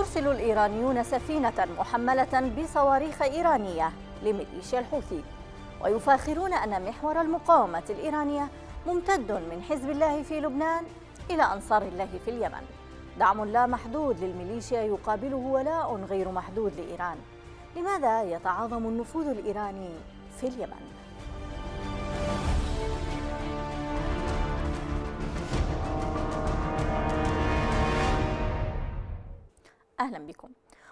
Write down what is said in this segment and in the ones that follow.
يرسل الإيرانيون سفينة محملة بصواريخ إيرانية لميليشيا الحوثي. ويفاخرون أن محور المقاومة الإيرانية ممتد من حزب الله في لبنان إلى أنصار الله في اليمن. دعم لا محدود للميليشيا يقابله ولاء غير محدود لإيران. لماذا يتعاظم النفوذ الإيراني في اليمن؟ أهلا بكم.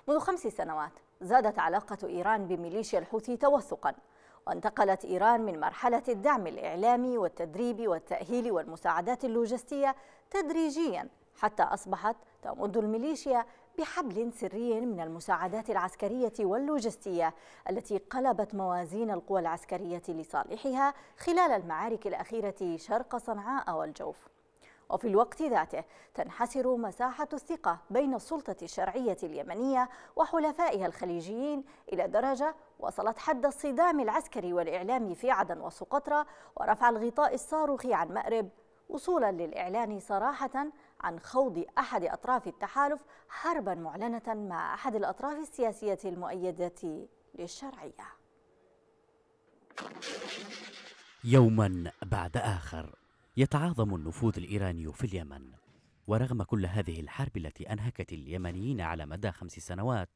منذ خمس سنوات زادت علاقة إيران بميليشيا الحوثي توثقا وانتقلت إيران من مرحلة الدعم الإعلامي والتدريب والتأهيل والمساعدات اللوجستية تدريجيا حتى أصبحت تمد الميليشيا بحبل سري من المساعدات العسكرية واللوجستية التي قلبت موازين القوى العسكرية لصالحها خلال المعارك الأخيرة شرق صنعاء والجوف. وفي الوقت ذاته تنحسر مساحة الثقة بين السلطة الشرعية اليمنية وحلفائها الخليجيين إلى درجة وصلت حد الصدام العسكري والإعلامي في عدن وسقطرى ورفع الغطاء الصاروخي عن مأرب وصولا للإعلان صراحة عن خوض أحد أطراف التحالف حربا معلنة مع أحد الأطراف السياسية المؤيدة للشرعية. يوما بعد آخر. يتعاظم النفوذ الإيراني في اليمن. ورغم كل هذه الحرب التي أنهكت اليمنيين على مدى خمس سنوات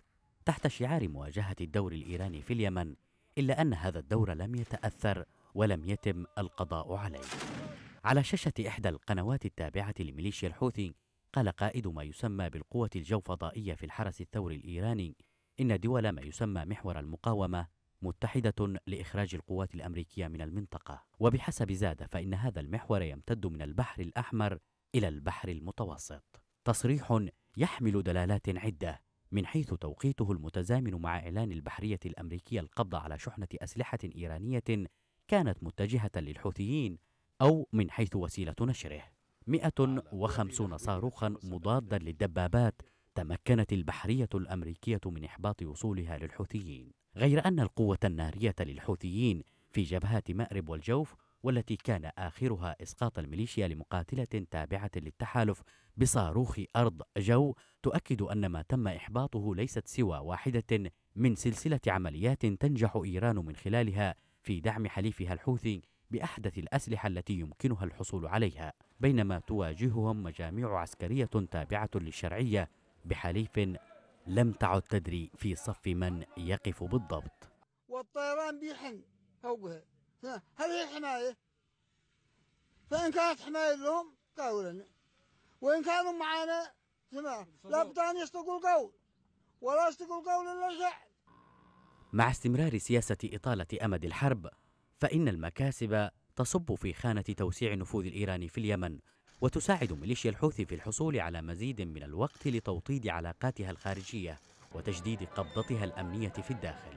تحت شعار مواجهة الدور الإيراني في اليمن إلا أن هذا الدور لم يتأثر ولم يتم القضاء عليه. على شاشة إحدى القنوات التابعة لميليشيا الحوثي قال قائد ما يسمى بالقوة الجوفضائية في الحرس الثوري الإيراني إن دول ما يسمى محور المقاومة متحدة لإخراج القوات الأمريكية من المنطقة. وبحسب زاد فإن هذا المحور يمتد من البحر الأحمر إلى البحر المتوسط. تصريح يحمل دلالات عدة من حيث توقيته المتزامن مع إعلان البحرية الأمريكية القبض على شحنة أسلحة إيرانية كانت متجهة للحوثيين أو من حيث وسيلة نشره. 150 صاروخا مضادا للدبابات تمكنت البحرية الأمريكية من إحباط وصولها للحوثيين. غير أن القوة النارية للحوثيين في جبهات مأرب والجوف والتي كان آخرها إسقاط الميليشيا لمقاتلة تابعة للتحالف بصاروخ أرض جو تؤكد أن ما تم إحباطه ليست سوى واحدة من سلسلة عمليات تنجح إيران من خلالها في دعم حليفها الحوثي بأحدث الأسلحة التي يمكنها الحصول عليها بينما تواجههم مجاميع عسكرية تابعة للشرعية بحليف لم تعد تدري في صف من يقف بالضبط. والطيران بيحن فوقها. هذه حماية فإن كانت حماية لهم قالوا لنا وإن كانوا معانا سمع لا بتان يستقول قول ولا يستقول قول إلا شعب مع استمرار سياسة إطالة أمد الحرب فإن المكاسب تصب في خانة توسيع النفوذ الإيراني في اليمن. وتساعد ميليشيا الحوثي في الحصول على مزيد من الوقت لتوطيد علاقاتها الخارجية وتجديد قبضتها الأمنية في الداخل.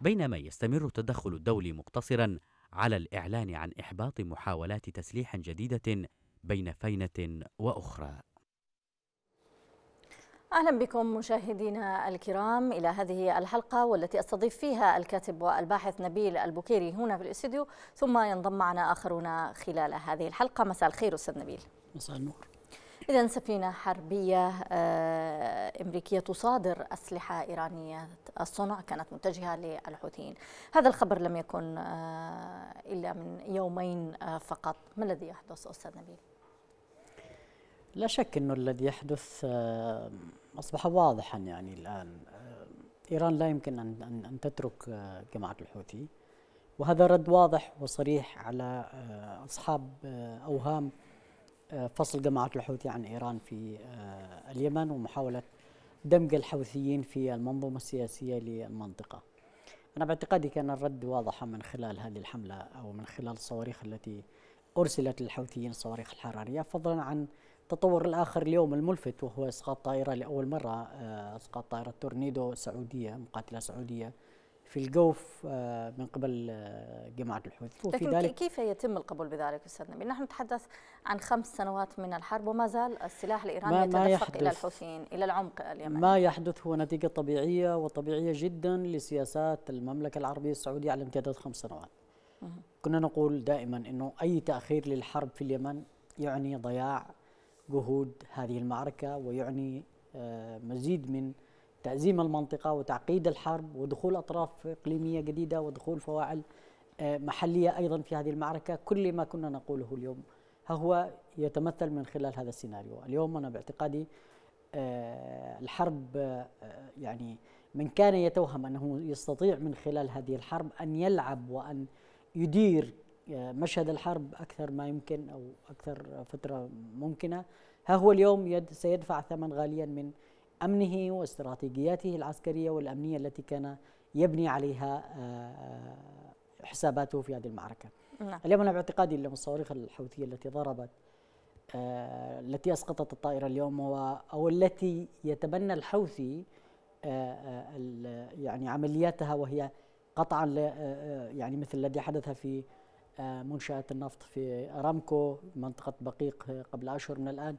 بينما يستمر التدخل الدولي مقتصرا على الإعلان عن إحباط محاولات تسليح جديدة بين فينة وأخرى. أهلا بكم مشاهدينا الكرام إلى هذه الحلقة والتي أستضيف فيها الكاتب والباحث نبيل البكيري هنا في الاستديو ثم ينضم معنا آخرون خلال هذه الحلقة. مساء الخير أستاذ نبيل. مساء النور. اذا سفينة حربية آه، أمريكية تصادر أسلحة إيرانية الصنع كانت متجهة للحوثيين. هذا الخبر لم يكن آه، إلا من يومين آه، فقط. ما الذي يحدث أستاذ نبيل؟ لا شك إنه الذي يحدث أصبح واضحا يعني الآن. إيران لا يمكن أن أن تترك جماعة الحوثي. وهذا رد واضح وصريح على أصحاب أوهام فصل جماعة الحوثي عن إيران في اليمن ومحاولة دمج الحوثيين في المنظومة السياسية للمنطقة. أنا باعتقادي كان الرد واضحا من خلال هذه الحملة أو من خلال الصواريخ التي أرسلت للحوثيين الصواريخ الحرارية فضلا عن التطور الآخر اليوم الملفت وهو إسقاط طائرة لأول مرة آه، إسقاط طائرة تورنيدو سعودية مقاتلة سعودية في الجوف آه، من قبل آه، جماعة الحوثي وفي ذلك كيف يتم القبول بذلك أستاذ نبيل؟ نحن نتحدث عن خمس سنوات من الحرب وما زال السلاح الإيراني يتدفق إلى الحوثيين إلى العمق اليمني. ما يحدث هو نتيجة طبيعية وطبيعية جدا لسياسات المملكة العربية السعودية على امتداد خمس سنوات. كنا نقول دائما أنه أي تأخير للحرب في اليمن يعني ضياع جهود هذه المعركة ويعني آه، مزيد من تأزيم المنطقة وتعقيد الحرب ودخول أطراف إقليمية جديدة ودخول فواعل آه، محلية أيضا في هذه المعركة. كل ما كنا نقوله اليوم هو يتمثل من خلال هذا السيناريو. اليوم أنا باعتقادي آه، الحرب يعني من كان يتوهم أنه يستطيع من خلال هذه الحرب أن يلعب وأن يدير مشهد الحرب أكثر ما يمكن أو أكثر فترة ممكنة. ها هو اليوم يد سيدفع ثمن غاليا من أمنه واستراتيجياته العسكرية والأمنية التي كان يبني عليها آه، حساباته في هذه المعركة. نعم. اليوم أنا باعتقادي أن الصواريخ الحوثية التي ضربت آه، التي أسقطت الطائرة اليوم أو التي يتبنى الحوثي آه، يعني عملياتها وهي قطعا يعني مثل الذي حدث في منشاه النفط في أرامكو منطقة بقيق قبل أشهر من الآن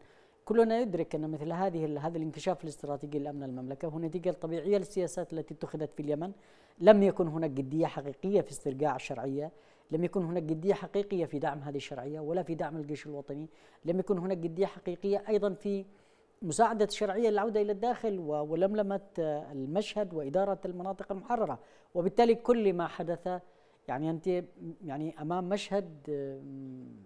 كلنا يدرك أن مثل هذه هذا الانكشاف الاستراتيجي لأمن المملكة هو نتيجة طبيعية للسياسات التي اتخذت في اليمن. لم يكن هناك جدية حقيقية في استرجاع الشرعية. لم يكن هناك جدية حقيقية في دعم هذه الشرعية ولا في دعم الجيش الوطني. لم يكن هناك جدية حقيقية أيضا في مساعدة الشرعية للعودة إلى الداخل ولملمة المشهد وإدارة المناطق المحررة. وبالتالي كل ما حدث يعني أنت يعني أمام مشهد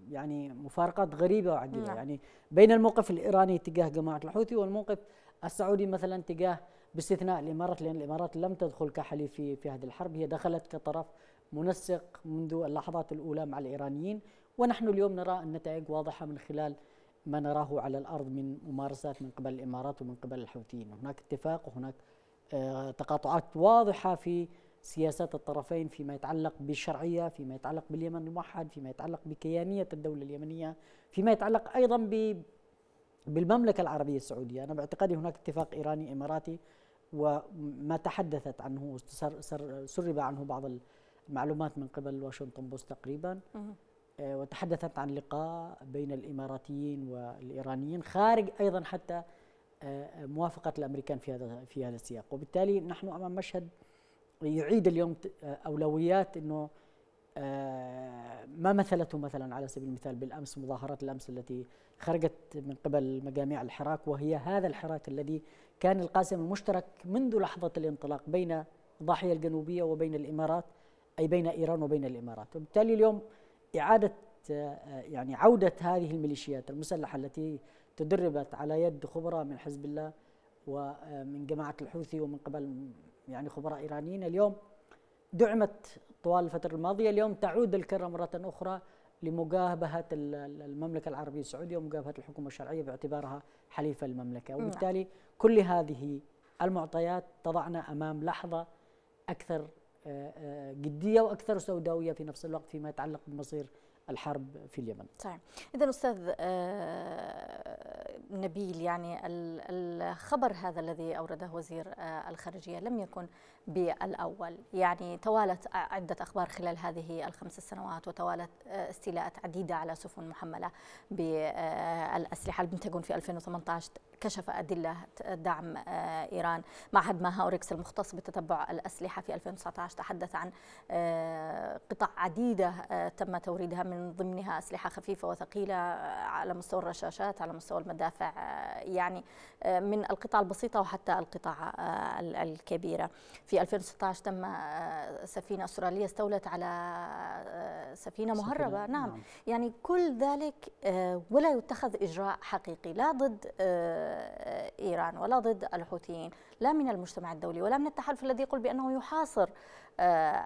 يعني مفارقات غريبة وعجيبه نعم. يعني بين الموقف الإيراني تجاه جماعة الحوثي والموقف السعودي مثلا تجاه باستثناء الإمارات لأن الإمارات لم تدخل كحليف في في هذه الحرب. هي دخلت كطرف منسق منذ اللحظات الأولى مع الإيرانيين. ونحن اليوم نرى النتائج واضحة من خلال ما نراه على الأرض من ممارسات من قبل الإمارات ومن قبل الحوثيين. هناك اتفاق وهناك آه، تقاطعات واضحة في سياسات الطرفين فيما يتعلق بالشرعية فيما يتعلق باليمن الموحد فيما يتعلق بكيانية الدولة اليمنية فيما يتعلق أيضا ب بالمملكة العربية السعودية. أنا باعتقادي هناك اتفاق إيراني إماراتي وما تحدثت عنه سرب عنه بعض المعلومات من قبل واشنطن بوست تقريبا. آه، وتحدثت عن لقاء بين الإماراتيين والإيرانيين خارج أيضا حتى آه، موافقة الأمريكان في هذا في هذا السياق. وبالتالي نحن أمام مشهد يعيد اليوم أولويات إنه آه، ما مثلته مثلا على سبيل المثال بالأمس مظاهرات الأمس التي خرجت من قبل مجاميع الحراك وهي هذا الحراك الذي كان القاسم المشترك منذ لحظة الانطلاق بين الضاحية الجنوبية وبين الإمارات أي بين إيران وبين الإمارات. وبالتالي اليوم إعادة آه، يعني عودة هذه الميليشيات المسلحة التي تدربت على يد خبراء من حزب الله ومن جماعة الحوثي ومن قبل يعني خبراء إيرانيين اليوم دعمت طوال الفترة الماضية اليوم تعود الكرة مرة أخرى لمجابهه المملكة العربية السعودية ومجابهه الحكومة الشرعية باعتبارها حليف المملكة نعم. وبالتالي كل هذه المعطيات تضعنا أمام لحظة أكثر آه، آه، جدية وأكثر سوداوية في نفس الوقت فيما يتعلق بمصير الحرب في اليمن. صحيح. إذا أستاذ آه، نبيل يعني الخبر هذا الذي أورده وزير آه، الخارجية لم يكن بالأول. يعني توالت عدة أخبار خلال هذه الخمس سنوات وتوالت آه، استيلاءات عديدة على سفن محملة بالأسلحة البنتاغون في 2018 كشف أدلة دعم إيران معهد ماها أوركس المختص بتتبع الأسلحة في 2019 تحدث عن قطع عديدة تم توريدها من ضمنها أسلحة خفيفة وثقيلة على مستوى الرشاشات على مستوى المدافع يعني من القطع البسيطة وحتى القطع الكبيرة. في 2016 تم سفينة أسترالية استولت على سفينة مهربة. نعم. نعم. يعني كل ذلك ولا يتخذ إجراء حقيقي لا ضد إيران ولا ضد الحوثيين لا من المجتمع الدولي ولا من التحالف الذي يقول بأنه يحاصر آه،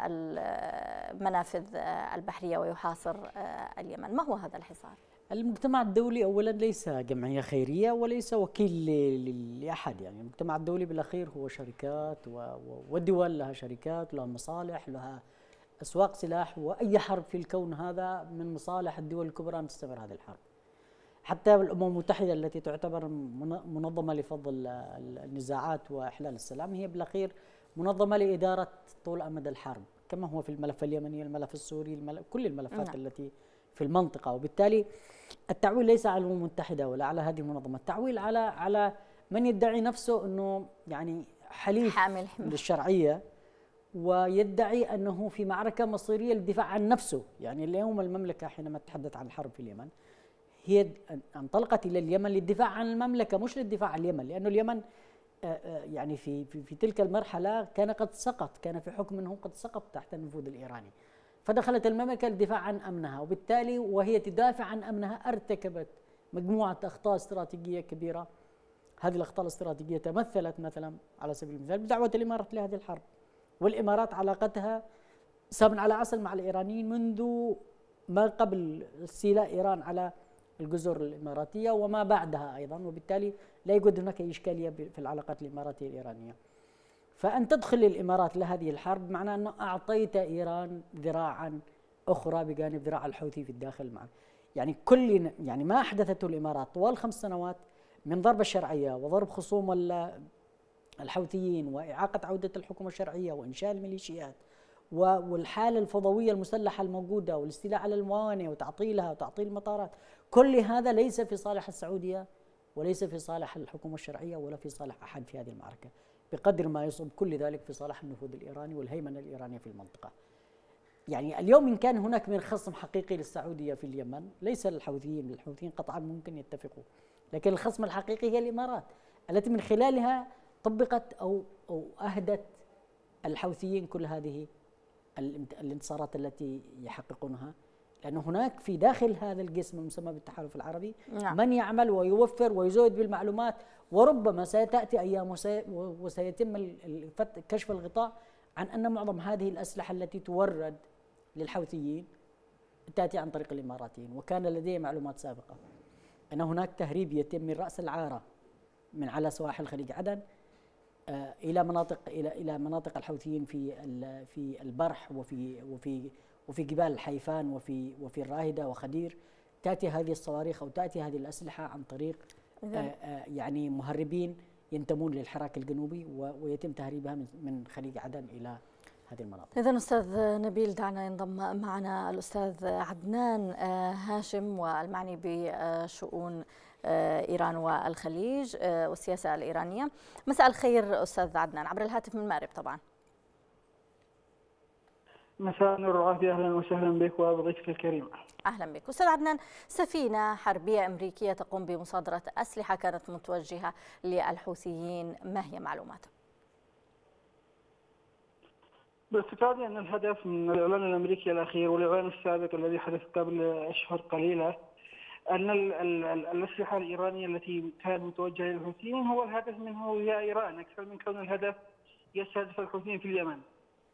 المنافذ آه، البحرية ويحاصر آه، اليمن. ما هو هذا الحصار؟ المجتمع الدولي اولا ليس جمعية خيرية وليس وكيل لأحد. يعني المجتمع الدولي بالأخير هو شركات ودول لها شركات لها مصالح لها أسواق سلاح وأي حرب في الكون هذا من مصالح الدول الكبرى ان تستمر هذه الحرب. حتى الأمم المتحدة التي تعتبر منظمة لفض النزاعات وإحلال السلام هي بالأخير منظمة لإدارة طول أمد الحرب كما هو في الملف اليمني الملف السوري الملف كل الملفات نعم. التي في المنطقة. وبالتالي التعويل ليس على الأمم المتحدة ولا على هذه المنظمة التعويل على على من يدعي نفسه إنه يعني حليف حامل. للشرعية ويدعي أنه في معركة مصيرية للدفاع عن نفسه. يعني اليوم المملكة حينما تتحدث عن الحرب في اليمن هي انطلقت إلى اليمن للدفاع عن المملكة مش للدفاع عن اليمن لأنه اليمن يعني في في, في تلك المرحلة كان قد سقط كان في حكم إنه قد سقط تحت النفوذ الإيراني. فدخلت المملكة للدفاع عن أمنها وبالتالي وهي تدافع عن أمنها ارتكبت مجموعة أخطاء استراتيجية كبيرة. هذه الأخطاء الاستراتيجية تمثلت مثلا على سبيل المثال بدعوة الإمارات لهذه الحرب والإمارات علاقتها سابن على اصل مع الإيرانيين منذ ما قبل استيلاء إيران على الجزر الإماراتية وما بعدها أيضا وبالتالي لا يوجد هناك إشكالية في العلاقات الإماراتية الإيرانية. فأن تدخل الإمارات لهذه الحرب معناه أنه أعطيت إيران ذراعا أخرى بجانب ذراع الحوثي في الداخل معه. يعني كل يعني ما أحدثته الإمارات طوال خمس سنوات من ضرب الشرعيه وضرب خصوم الحوثيين وإعاقة عودة الحكومة الشرعية وإنشاء الميليشيات والحالة الفضوية المسلحة الموجودة والاستيلاء على الموانئ وتعطيلها وتعطيل المطارات كل هذا ليس في صالح السعودية وليس في صالح الحكومة الشرعية ولا في صالح أحد في هذه المعركة. بقدر ما يصب كل ذلك في صالح النفوذ الإيراني والهيمنة الإيرانية في المنطقة. يعني اليوم إن كان هناك من خصم حقيقي للسعودية في اليمن ليس للحوثيين الحوثيين قطعا ممكن يتفقوا. لكن الخصم الحقيقي هي الإمارات التي من خلالها طبقت أو أو أهدت الحوثيين كل هذه الانتصارات التي يحققونها. لأن هناك في داخل هذا القسم المسمى بالتحالف العربي نعم. من يعمل ويوفر ويزود بالمعلومات وربما ستأتي أيام وسيتم كشف الغطاء عن أن معظم هذه الأسلحة التي تورد للحوثيين تأتي عن طريق الإماراتيين وكان لدي معلومات سابقة أن هناك تهريب يتم من رأس العارة من على سواحل خليج عدن آه، إلى مناطق إلى إلى مناطق الحوثيين في في البرح وفي وفي وفي جبال الحيفان وفي وفي الراهدة وخدير تأتي هذه الصواريخ أو تأتي هذه الأسلحة عن طريق آه، آه، يعني مهربين ينتمون للحراك الجنوبي ويتم تهريبها من خليج عدن إلى هذه المناطق. إذا أستاذ نبيل دعنا ينضم معنا الأستاذ عدنان هاشم والمعني بشؤون آه، إيران والخليج آه، والسياسة الإيرانية مساء الخير أستاذ عدنان عبر الهاتف من المغرب طبعا مساء النور والعافية أهلا وسهلا بك وبضيفك الكريم أهلا بك أستاذ عدنان سفينة حربية أمريكية تقوم بمصادرة أسلحة كانت متوجهة للحوثيين ما هي معلوماتك؟ باستفادة أن الهدف من الإعلان الأمريكي الأخير والإعلان السابق الذي حدث قبل أشهر قليلة أن الأسلحة الإيرانية التي كانت متوجهة للحوثيين هو الهدف منه هي إيران أكثر من كون الهدف يستهدف الحوثيين في اليمن.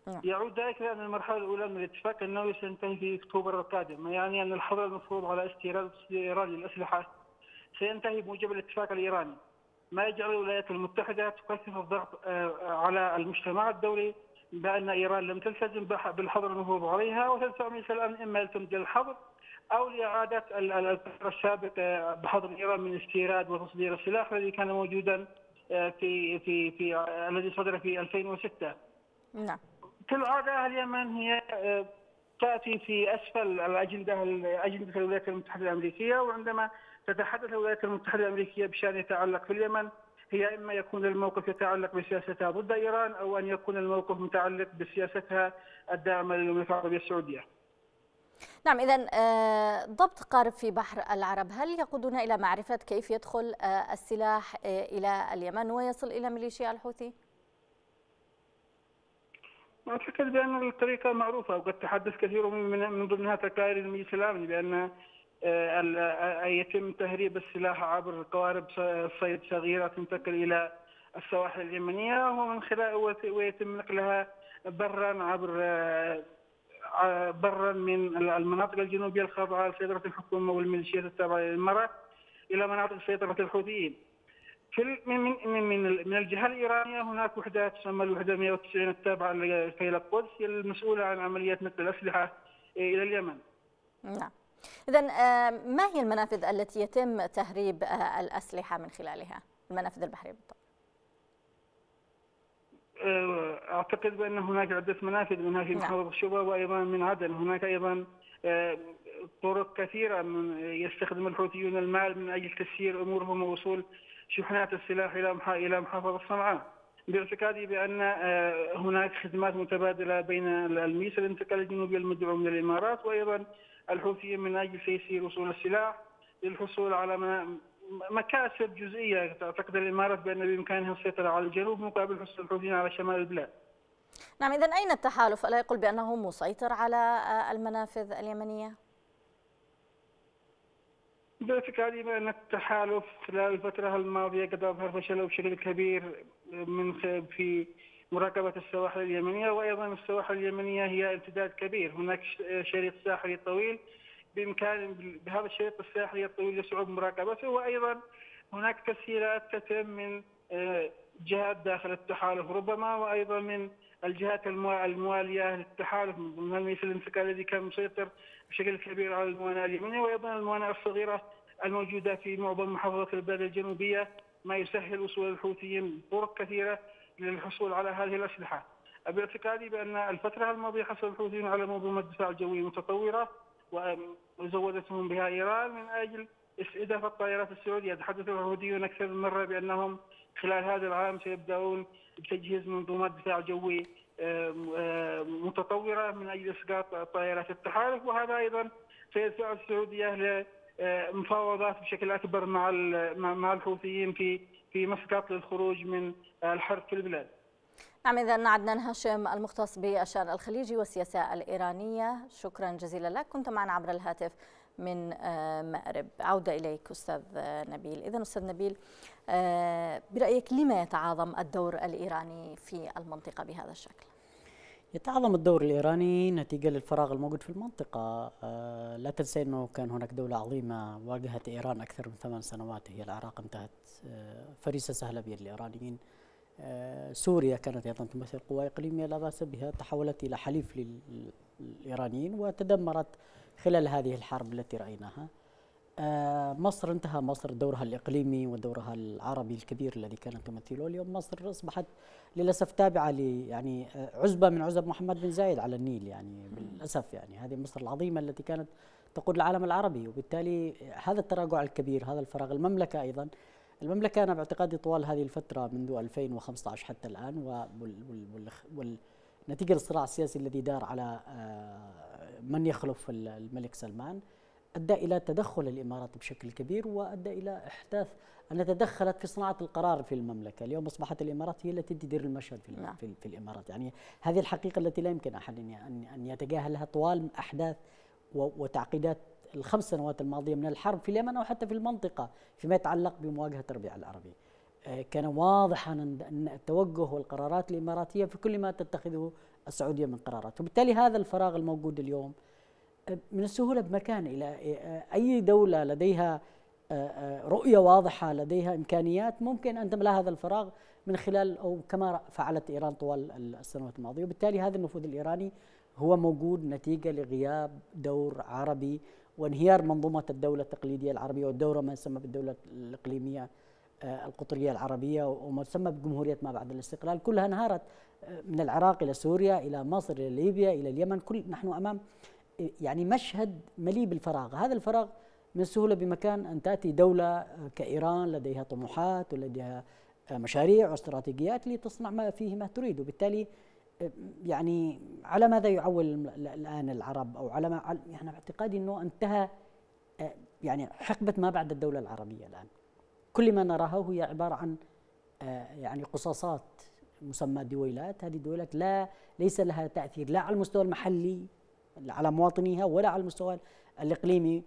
نعم. يعود ذلك لأن المرحلة الأولى من الاتفاق النووي سينتهي في أكتوبر القادم، يعني أن الحظر المفروض على استيراد وتصدير ايران للأسلحة سينتهي بموجب الاتفاق الإيراني. ما يجعل الولايات المتحدة تكثف الضغط آه، على المجتمع الدولي بأن إيران لم تلتزم بالحظر المفروض عليها وتدفع مثل الآن إما يلتزم الحظر أو لإعادة الفترة السابقة بحظر ايران من استيراد وتصدير السلاح الذي كان موجودا آه، في في في آه، الذي صدر في 2006 نعم كالعاده اليمن هي آه، تأتي في أسفل الأجندة أجندة الولايات المتحدة الأمريكية وعندما تتحدث الولايات المتحدة الأمريكية بشأن يتعلق في اليمن هي إما يكون الموقف يتعلق بسياستها ضد إيران أو أن يكون الموقف متعلق بسياستها الداعمه للمملكه العربيه السعودية. نعم إذا آه، ضبط قارب في بحر العرب هل يقودنا إلى معرفة كيف يدخل آه، السلاح إلى اليمن ويصل إلى ميليشيا الحوثي؟ أعتقد بأن الطريقة معروفة وقد تحدث كثير من من ضمنها تقارير المجلس الأمني بأن يتم تهريب السلاح عبر قوارب صيد صغيرة تنتقل إلى السواحل اليمنية ومن خلال ويتم نقلها برا عبر برا من المناطق الجنوبية الخاضعة لسيطرة الحكومة والميليشيات التابعة للامارات إلى مناطق سيطرة الحوثيين. في من من من من الجهة الإيرانية هناك وحدة تسمى الوحدة 190 التابعة لكيل القدس هي المسؤولة عن عمليات نقل الأسلحة إلى اليمن. نعم. اذا آه، ما هي المنافذ التي يتم تهريب آه، الأسلحة من خلالها؟ المنافذ البحرية بالضبط. آه، أعتقد بأن هناك عدة منافذ منها في نعم. محافظه الشباب وأيضا من عدن هناك أيضا طرق كثيرة من يستخدم الحوثيون المال من أجل تسيير أمورهم ووصول شحنات السلاح إلى محافظة صنعاء باعتقادي بأن آه، هناك خدمات متبادلة بين الميس الانتقال الجنوبي المدعوم من الامارات وأيضا الحوثيين من أجل تيسير وصول السلاح للحصول على مكاسب جزئية تعتقد الإمارات بأن بإمكانها السيطرة على الجنوب مقابل حصول الحوثيين على شمال البلاد. نعم اذا أين التحالف؟ ألا يقول بأنه مسيطر على المنافذ اليمنية؟ باعتقادي بان التحالف خلال الفترة الماضية قد أظهر فشله بشكل كبير من في مراقبة السواحل اليمنية وأيضا السواحل اليمنية هي امتداد كبير، هناك شريط ساحلي طويل. بإمكان بهذا الشريط الساحلي الطويل يصعب مراقبته وأيضا هناك تسهيلات تتم من آه، جهات داخل التحالف ربما وأيضا من الجهات الموالية للتحالف المجلس الانتقالي الذي كان مسيطر بشكل كبير على الموانئ اليمنية وأيضا الموانئ الصغيرة الموجودة في معظم محافظات البلاد الجنوبية ما يسهل وصول الحوثيين بطرق كثيرة للحصول على هذه الأسلحة. باعتقادي بأن الفترة الماضية حصل الحوثيين على منظومه دفاع جوي متطورة وزودتهم بها إيران من أجل استهداف الطائرات السعودية، تحدث الحوثيون أكثر من مرة بأنهم خلال هذا العام سيبدأون بتجهيز منظومات دفاع جوي متطورة من أجل إسقاط طائرات التحالف وهذا أيضا سيدفع السعودية لمفاوضات بشكل أكبر مع مع الحوثيين في في مسقط للخروج من الحرب في البلاد. نعم إذا عدنان هاشم المختص بالشأن الخليجي والسياسة الإيرانية شكرا جزيلا لك كنت معنا عبر الهاتف من آه، مأرب. عودة إليك أستاذ نبيل. إذا أستاذ نبيل آه، برأيك لما يتعاظم الدور الإيراني في المنطقة بهذا الشكل؟ يتعاظم الدور الإيراني نتيجة للفراغ الموجود في المنطقة. آه، لا تنسى أنه كان هناك دولة عظيمة واجهت إيران أكثر من ثمان سنوات هي العراق. انتهت فريسة سهلة بيد الإيرانيين سوريا كانت أيضا تمثل قوى إقليمية لا بأس بها تحولت إلى حليف للإيرانيين وتدمرت خلال هذه الحرب التي رأيناها. آه، مصر انتهى مصر دورها الإقليمي ودورها العربي الكبير الذي كانت تمثله، اليوم مصر أصبحت للأسف تابعة ل يعني آه، عزبة من عزب محمد بن زايد على النيل يعني للاسف يعني. هذه مصر العظيمة التي كانت تقود العالم العربي. وبالتالي هذا التراجع الكبير هذا الفراغ المملكة أيضا. المملكة أنا باعتقادي طوال هذه الفترة منذ 2015 حتى الآن والنتيجة للصراع السياسي الذي دار على آه، من يخلف الملك سلمان أدى إلى تدخل الإمارات بشكل كبير وأدى إلى إحداث أن تدخلت في صناعة القرار في المملكة. اليوم أصبحت الإمارات هي التي تدير المشهد في, نعم. في, في الإمارات. يعني هذه الحقيقة التي لا يمكن أحد أن يتجاهلها طوال أحداث وتعقيدات الخمس سنوات الماضية من الحرب في اليمن أو حتى في المنطقة فيما يتعلق بمواجهة الربيع العربي. آه، كان واضحا أن التوجه والقرارات الإماراتية في كل ما تتخذه السعودية من قرارات. وبالتالي هذا الفراغ الموجود اليوم آه، من السهولة بمكان إلى آه، أي دولة لديها رؤية واضحة لديها إمكانيات ممكن أن تملأ هذا الفراغ من خلال أو كما فعلت إيران طوال السنوات الماضية. وبالتالي هذا النفوذ الإيراني هو موجود نتيجة لغياب دور عربي وانهيار منظومة الدولة التقليدية العربية والدورة ما يسمى بالدولة الإقليمية آه، القطرية العربية وما يسمى بجمهورية ما بعد الاستقلال كلها انهارت آه، من العراق إلى سوريا إلى مصر إلى ليبيا إلى اليمن كل نحن أمام آه، يعني مشهد مليء بالفراغ. هذا الفراغ من السهولة بمكان أن تأتي دولة كإيران لديها طموحات ولديها مشاريع واستراتيجيات لتصنع ما فيه ما تريد. وبالتالي يعني على ماذا يعول الآن العرب؟ أو على ما يعني اعتقادي إنه انتهى آه، يعني حقبة ما بعد الدولة العربية الآن. كل ما نراه هي عبارة عن آه، يعني قصاصات مسمى دويلات. هذه الدويلات لا ليس لها تأثير لا على المستوى المحلي على مواطنيها ولا على المستوى الإقليمي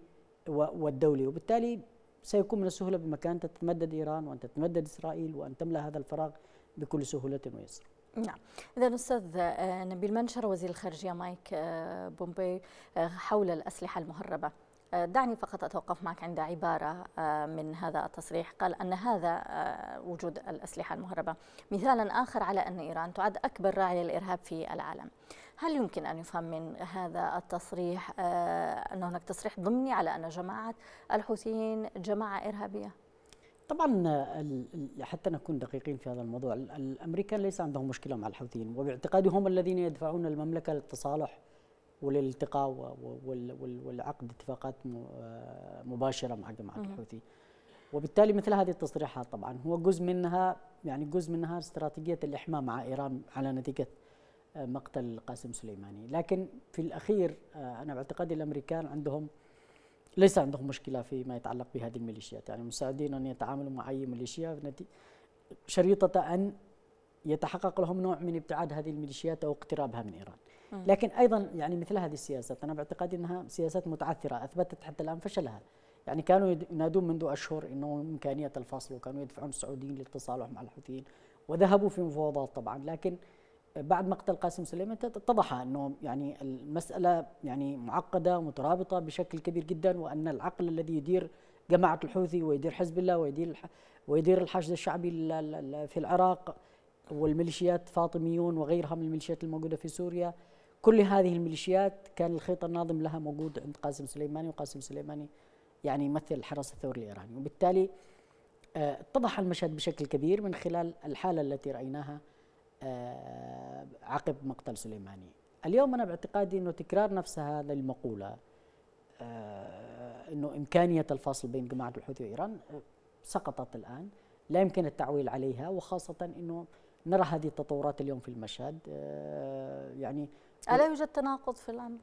والدولي. وبالتالي سيكون من السهولة بمكان تتمدد إيران وأن تتمدد إسرائيل وأن تملأ هذا الفراغ بكل سهولة ويسر. نعم. إذا أستاذ آه، نبيل منشر وزير الخارجية مايك آه، بومبي حول الأسلحة المهربة. دعني فقط أتوقف معك عند عبارة من هذا التصريح. قال أن هذا وجود الأسلحة المهربة. مثالا آخر على أن إيران تعد أكبر راعية للإرهاب في العالم. هل يمكن أن يفهم من هذا التصريح أن هناك تصريح ضمني على أن جماعة الحوثيين جماعة إرهابية؟ طبعا حتى نكون دقيقين في هذا الموضوع الامريكان ليس عندهم مشكلة مع الحوثيين وباعتقادي هم الذين يدفعون المملكة للتصالح وللالتقاء والعقد اتفاقات مباشرة مع جماعة الحوثي. وبالتالي مثل هذه التصريحات طبعا هو جزء منها يعني جزء منها استراتيجية الإحماء مع إيران على نتيجة آه، مقتل قاسم سليماني. لكن في الأخير آه، أنا باعتقادي الأمريكان عندهم ليس عندهم مشكلة فيما يتعلق بهذه الميليشيات. يعني مستعدين أن يتعاملوا مع أي ميليشيا. شريطة أن يتحقق لهم نوع من ابتعاد هذه الميليشيات أو اقترابها من إيران. لكن أيضا يعني مثل هذه السياسات أنا باعتقادي إنها سياسات متعثرة أثبتت حتى الآن فشلها. يعني كانوا ينادون منذ أشهر إنه إمكانية الفصل وكانوا يدفعون السعوديين للتصالح مع الحوثيين وذهبوا في مفاوضات طبعا لكن بعد مقتل قاسم سليمان اتضح إنه يعني المسألة يعني معقدة ومترابطة بشكل كبير جدا وأن العقل الذي يدير جماعة الحوثي ويدير حزب الله ويدير ويدير الحشد الشعبي في العراق والميليشيات فاطميون وغيرها من الميليشيات الموجودة في سوريا كل هذه الميليشيات كان الخيط الناظم لها موجود عند قاسم سليماني وقاسم سليماني يعني يمثل الحرس الثوري الإيراني. وبالتالي آه، اتضح المشهد بشكل كبير من خلال الحالة التي رأيناها آه، عقب مقتل سليماني. اليوم أنا باعتقادي إنه تكرار نفس هذا المقولة آه، إنه إمكانية الفصل بين جماعة الحوثي وإيران سقطت الآن. لا يمكن التعويل عليها وخاصة إنه نرى هذه التطورات اليوم في المشهد. يعني ألا يوجد تناقض في الأمر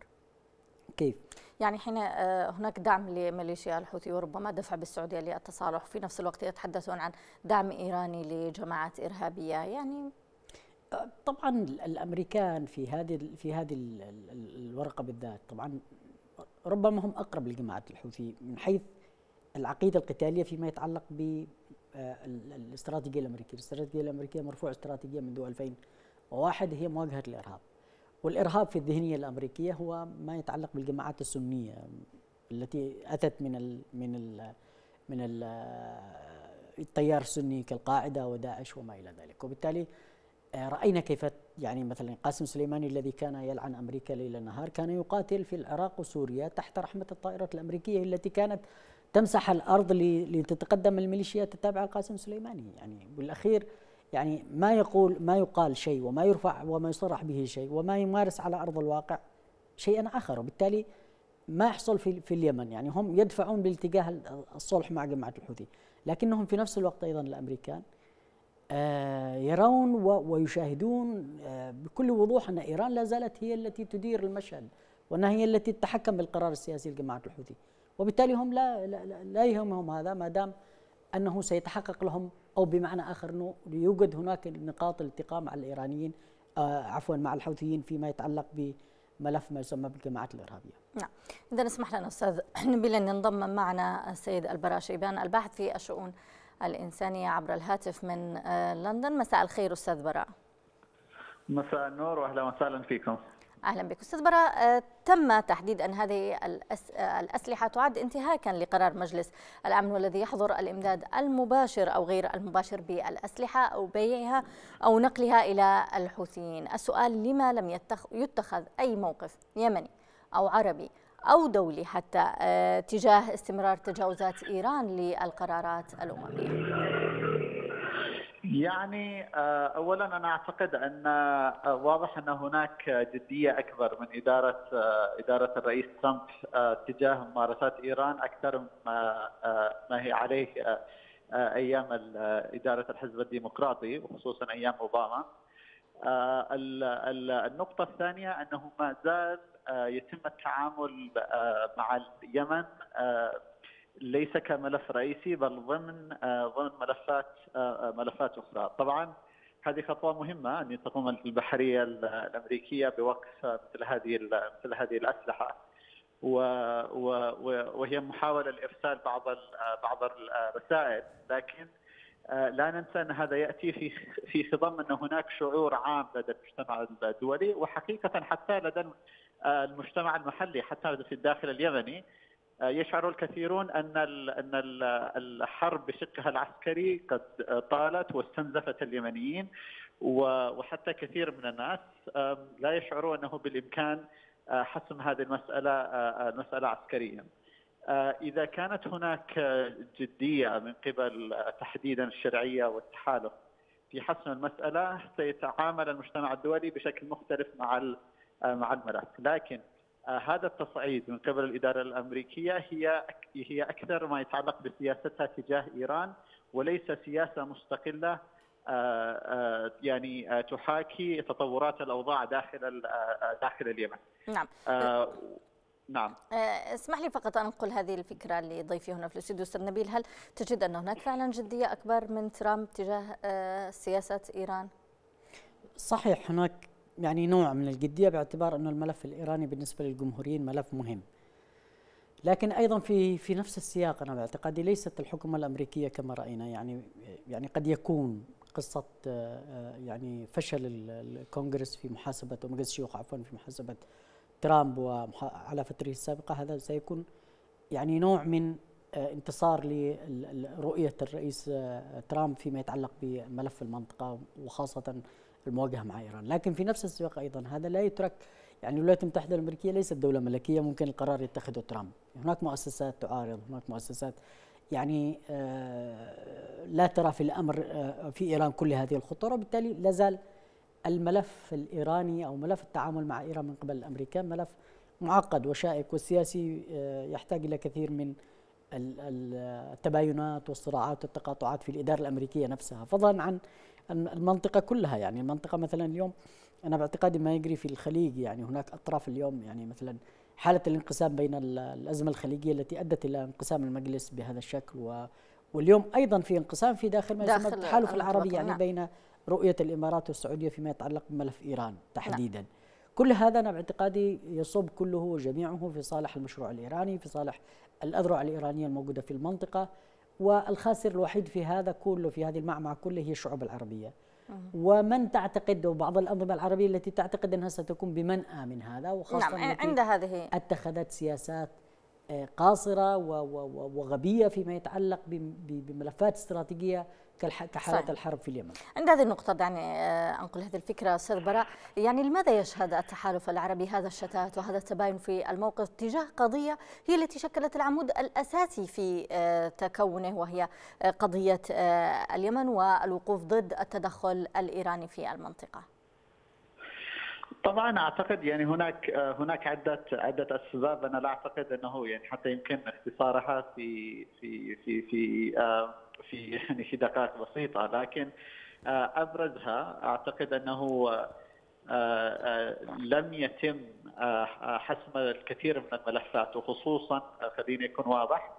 كيف؟ يعني حين آه، هناك دعم لميليشيا الحوثي وربما دفع بالسعودية للتصالح في نفس الوقت يتحدثون عن دعم إيراني لجماعات إرهابية يعني طبعا الأمريكان في هذه في هذه الورقة بالذات طبعا ربما هم أقرب لجماعه الحوثي من حيث العقيدة القتالية فيما يتعلق ب آه، الأمريكية، الاستراتيجية الأمريكية مرفوع استراتيجية منذ 2001 هي مواجهة الإرهاب. والإرهاب في الذهنية الأمريكية هو ما يتعلق بالجماعات السنية التي أتت من ال من ال من ال التيار السني كالقاعدة وداعش وما إلى ذلك. وبالتالي آه، رأينا كيف يعني مثلا قاسم سليماني الذي كان يلعن أمريكا ليل نهار كان يقاتل في العراق وسوريا تحت رحمة الطائرات الأمريكية التي كانت تمسح الأرض لتتقدم الميليشيات التابعة لقاسم سليماني. يعني بالأخير يعني ما يقول ما يقال شيء وما يرفع وما يصرح به شيء وما يمارس على أرض الواقع شيئا آخر. وبالتالي ما يحصل في في اليمن. يعني هم يدفعون باتجاه الصلح مع جماعة الحوثي. لكنهم في نفس الوقت أيضا الأمريكان آه، يرون ويشاهدون آه، بكل وضوح أن إيران لا زالت هي التي تدير المشهد وأنها هي التي تتحكم بالقرار السياسي لجماعة الحوثي. وبالتالي هم لا لا, لا يهمهم هذا ما دام أنه سيتحقق لهم أو بمعنى آخر أنه يوجد هناك نقاط الالتقاء مع الإيرانيين آه عفوا مع الحوثيين فيما يتعلق بملف ما يسمى بالجماعات الإرهابية. نعم، اذا اسمح لنا أستاذ نبيل أن ينضم معنا السيد البراء شيبان الباحث في الشؤون الإنسانية عبر الهاتف من آه لندن، مساء الخير أستاذ براء. مساء النور واهلا وسهلا فيكم. أهلا بك. أستاذ براء آه، تم تحديد أن هذه آه، الأسلحة تعد انتهاكا لقرار مجلس الأمن والذي يحظر الإمداد المباشر أو غير المباشر بالأسلحة أو بيعها أو نقلها إلى الحوثيين. السؤال لما لم يتخذ أي موقف يمني أو عربي أو دولي حتى آه، تجاه استمرار تجاوزات إيران للقرارات الأممية؟ يعني آه، اولا أنا أعتقد أن آه، واضح أن هناك جدية أكبر من إدارة آه، إدارة الرئيس ترامب تجاه ممارسات إيران أكثر ما ما هي عليه أيام إدارة الحزب الديمقراطي وخصوصا أيام أوباما. النقطة الثانية أنه ما زال يتم التعامل مع اليمن ليس كملف رئيسي بل ضمن آه، ضمن ملفات آه، آه، ملفات أخرى، طبعا هذه خطوة مهمة أن تقوم البحرية الأمريكية بوقف مثل هذه مثل هذه الأسلحة. وهي محاولة لإرسال بعض بعض الرسائل. لكن لا ننسى أن هذا يأتي في في خضم أن هناك شعور عام لدى المجتمع الدولي وحقيقة حتى لدى المجتمع المحلي حتى في الداخل اليمني. يشعر الكثيرون أن أن الحرب بشقها العسكري قد طالت واستنزفت اليمنيين وحتى كثير من الناس لا يشعرون أنه بالإمكان آه، حسم هذه المسألة آه، المساله عسكريا. آه، إذا كانت هناك جدية من قبل تحديدا الشرعية والتحالف في حسم المسألة سيتعامل المجتمع الدولي بشكل مختلف مع مع الملف، لكن آه، هذا التصعيد من قبل الإدارة الأمريكية هي هي أكثر ما يتعلق بسياستها تجاه إيران وليس سياسة مستقلة آه، آه، يعني تحاكي تطورات الأوضاع داخل داخل اليمن. نعم. نعم آه، اسمح لي فقط أن أنقل هذه الفكرة لضيفي هنا في الاستوديو أستاذ نبيل هل تجد أن هناك فعلا جدية أكبر من ترامب تجاه آه، سياسة إيران؟ صحيح هناك يعني نوع من الجدية باعتبار أن الملف الإيراني بالنسبة للجمهوريين ملف مهم. لكن أيضا في في نفس السياق أنا باعتقادي ليست الحكومة الأمريكية كما رأينا. يعني يعني قد يكون قصة آه، يعني فشل الكونغرس في محاسبة ومجلس الشيوخ عفوا في محاسبة ترامب وعلى فترته السابقة. هذا سيكون يعني نوع من آه، انتصار لرؤيه الرئيس آه، ترامب فيما يتعلق بملف المنطقة وخاصة المواجهة مع إيران، لكن في نفس السياق أيضا هذا لا يترك يعني الولايات المتحدة الأمريكية ليست دولة ملكية ممكن القرار يتخذه ترامب، هناك مؤسسات تعارض، هناك مؤسسات يعني آه، لا ترى في الأمر في إيران كل هذه الخطورة، وبالتالي لا زال الملف الإيراني أو ملف التعامل مع إيران من قبل الأمريكان ملف معقد وشائك والسياسي آه، يحتاج إلى كثير من التباينات والصراعات والتقاطعات في الإدارة الأمريكية نفسها. فضلا عن المنطقة كلها يعني المنطقة مثلا اليوم أنا باعتقادي ما يجري في الخليج يعني هناك أطراف اليوم يعني مثلا حالة الانقسام بين الأزمة الخليجية التي أدت إلى انقسام المجلس بهذا الشكل و واليوم أيضا في انقسام في داخل ما يسمى التحالف العربي يعني نعم. بين رؤية الإمارات والسعودية فيما يتعلق بملف إيران تحديدا لا. كل هذا أنا باعتقادي يصب كله وجميعه في صالح المشروع الإيراني في صالح الأذرع الإيرانية الموجودة في المنطقة والخاسر الوحيد في هذا كله في هذه المعمعة كله هي الشعوب العربية. ومن تعتقد وبعض الأنظمة العربية التي تعتقد أنها ستكون بمنأى من هذا وخاصة نعم عند هذه. اتخذت سياسات آه، قاصرة وغبية فيما يتعلق بملفات استراتيجية كحالة صحيح. الحرب في اليمن. عند هذه النقطة دعني آه، أنقل هذه الفكرة أستاذ براء يعني لماذا يشهد التحالف العربي هذا الشتات وهذا التباين في الموقف تجاه قضية هي التي شكلت العمود الأساسي في آه، تكونه وهي آه، قضية اليمن والوقوف ضد التدخل الإيراني في المنطقة؟ طبعا أعتقد يعني هناك هناك عدة عدة أسباب. أنا لا أعتقد أنه يعني حتى يمكن اختصارها في في في في في يعني في دقائق بسيطة لكن آه، أبرزها أعتقد أنه آه، آه، لم يتم حسم الكثير من الملفات وخصوصا خليني يكون واضح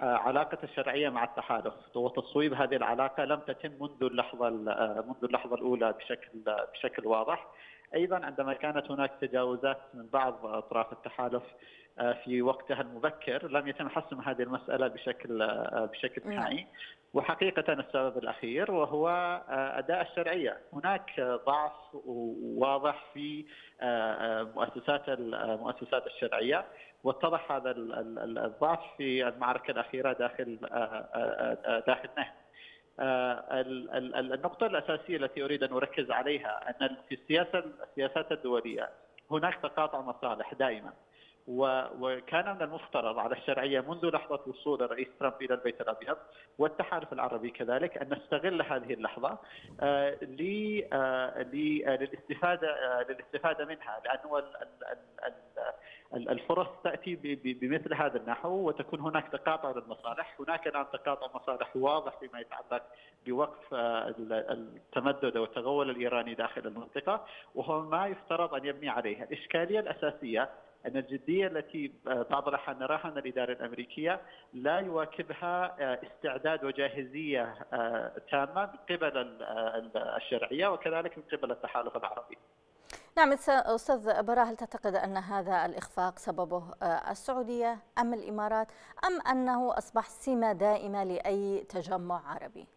علاقة الشرعية مع التحالف. وتصويب هذه العلاقة لم تتم منذ اللحظة منذ اللحظة الأولى بشكل بشكل واضح. أيضا عندما كانت هناك تجاوزات من بعض أطراف التحالف في وقتها المبكر لم يتم حسم هذه المسألة بشكل بشكل نعم. نهائي وحقيقة السبب الأخير وهو آه، أداء الشرعية. هناك ضعف واضح في آه، آه، مؤسسات المؤسسات الشرعية. واتضح هذا الضعف في المعركة الأخيرة داخل داخل نهر. النقطة الأساسية التي أريد أن أركز عليها أن في السياسة السياسات الدولية هناك تقاطع مصالح دائما. وكان من المفترض على الشرعية منذ لحظة وصول الرئيس ترامب إلى البيت الأبيض والتحالف العربي كذلك أن نستغل هذه اللحظة آه، آه، للاستفادة آه، للاستفادة منها لأنه الفرص تأتي بمثل هذا النحو وتكون هناك تقاطع للمصالح، هناك الآن تقاطع مصالح واضح فيما يتعلق بوقف التمدد والتغول الإيراني داخل المنطقة وهو ما يفترض أن يبني عليها، الإشكالية الأساسية أن الجدية التي بعض الاحيان نراها من الإدارة الأمريكية لا يواكبها آه، استعداد وجاهزية آه، تامة من قبل الشرعية وكذلك من قبل التحالف العربي. نعم أستاذ براء هل تعتقد أن هذا الإخفاق سببه آه، السعودية أم الإمارات أم أنه أصبح سمة دائمة لأي تجمع عربي؟